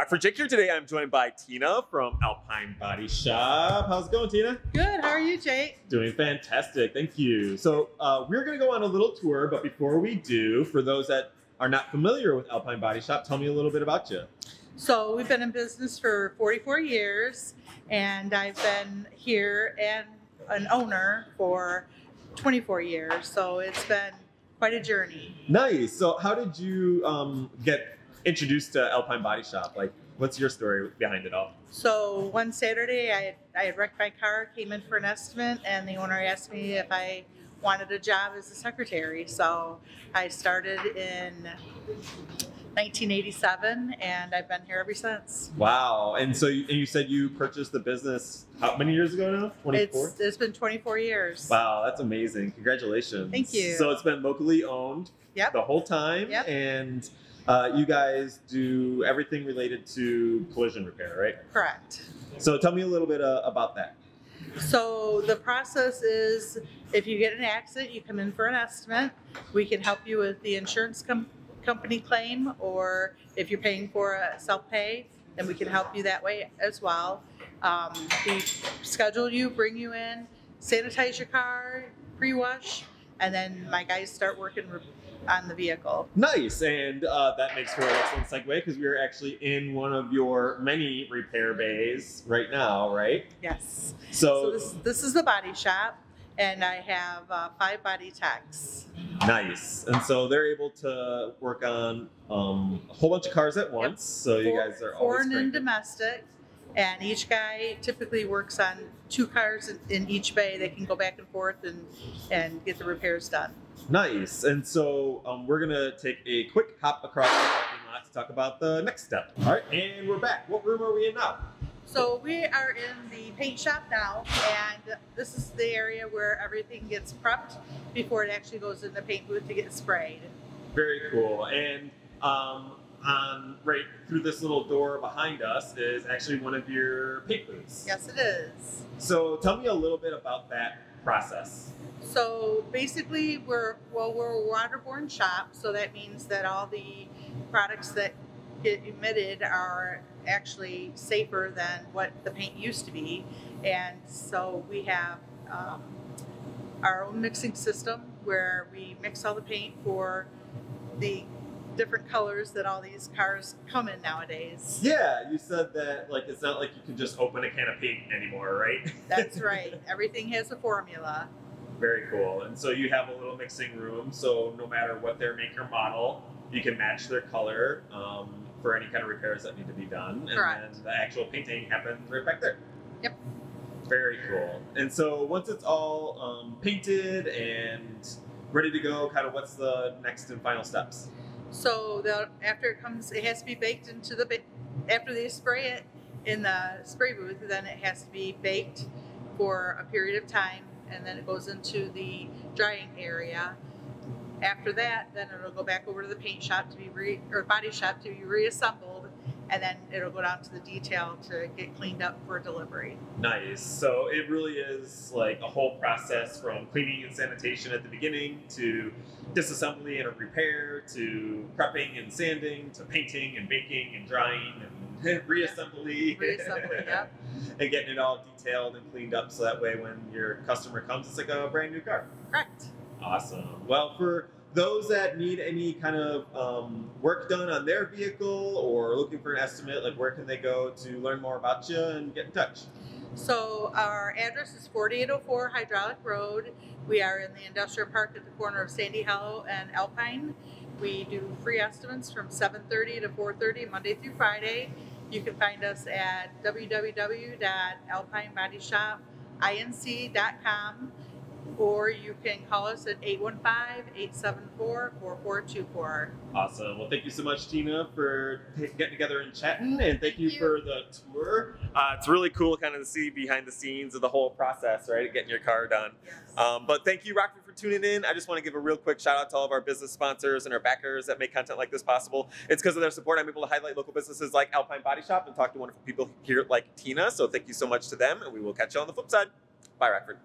Rockford Jake here today. I'm joined by Tina from Alpine Body Shop. How's it going, Tina? Good. How are you, Jake? Doing fantastic. Thank you. So, uh, we're going to go on a little tour, but before we do, for those that are not familiar with Alpine Body Shop, tell me a little bit about you. So, we've been in business for 44 years, and I've been here and an owner for 24 years. So, it's been quite a journey. Nice. So, how did you um, get introduced to Alpine Body Shop? Like, what's your story behind it all? So, one Saturday, I had, I had wrecked my car, came in for an estimate, and the owner asked me if I wanted a job as a secretary. So, I started in 1987, and I've been here ever since. Wow. And so, you, and you said you purchased the business how many years ago now? 24? It's, it's been 24 years. Wow, that's amazing. Congratulations. Thank you. So, it's been locally owned Yep. the whole time. Yep. And uh, you guys do everything related to collision repair, right? Correct. So, tell me a little bit uh, about that. So the process is if you get an accident, you come in for an estimate. We can help you with the insurance com- company claim, or if you're paying for a self pay, then we can help you that way as well. Um, we schedule you, bring you in, sanitize your car, pre wash, and then my guys start working re- on the vehicle. Nice, and uh, that makes for an excellent segue because we are actually in one of your many repair bays right now, right? Yes. So, So this, this is the body shop, and I have uh, five body techs. nice, and so they're able to work on um, a whole bunch of cars at once. So you guys are always foreign and domestic, and each guy typically works on two cars in, in each bay. They can go back and forth and and get the repairs done. Nice, and so um, we're gonna take a quick hop across the parking lot to talk about the next step. All right, and we're back. What room are we in now? So we are in the paint shop now, and this is the area where everything gets prepped before it actually goes in the paint booth to get sprayed. Very cool. And um, on right through this little door behind us is actually one of your paint booths. Yes, it is. So tell me a little bit about that process. So basically, we're well, we're a waterborne shop, so that means that all the products that get emitted are actually safer than what the paint used to be, and so we have um, our own mixing system where we mix all the paint for the different colors that all these cars come in nowadays. Yeah, you said that like it's not like you can just open a can of paint anymore, right? That's right. Everything has a formula. Very cool. And so you have a little mixing room, so no matter what their make or model, you can match their color um, for any kind of repairs that need to be done. And Correct. then the actual painting happens right back there. Yep. Very cool. And so once it's all um, painted and ready to go, kind of what's the next and final steps? So after it comes, it has to be baked into the after they spray it in the spray booth. Then it has to be baked for a period of time, and then it goes into the drying area. After that, then it'll go back over to the paint shop to be re, or body shop to be reassembled, and then it'll go down to the detail to get cleaned up for delivery. Nice. So it really is like a whole process from cleaning and sanitation at the beginning to disassembly and repair to prepping and sanding to painting and baking and drying and reassembly. Reassembly, yep. and getting it all detailed and cleaned up so that way when your customer comes, it's like a brand new car. Correct. Awesome. Well, for those that need any kind of um, work done on their vehicle or looking for an estimate, like where can they go to learn more about you and get in touch? So our address is 4804 Hydraulic Road. We are in the industrial park at the corner of Sandy Hollow and Alpine. We do free estimates from 7:30 to 4:30 Monday through Friday. You can find us at www.alpineBodyShopInc.com or you can call us at 815-874-4424. Awesome. Well, thank you so much, Tina, for t- getting together and chatting, and thank you, you. for the tour. Uh, it's really cool, kind of to see behind the scenes of the whole process, right, getting your car done. Um, but thank you, Rockford, for tuning in. I just want to give a real quick shout out to all of our business sponsors and our backers that make content like this possible. It's because of their support I'm able to highlight local businesses like Alpine Body Shop and talk to wonderful people here like Tina. So thank you so much to them, and we will catch you on the flip side. Bye, Rockford.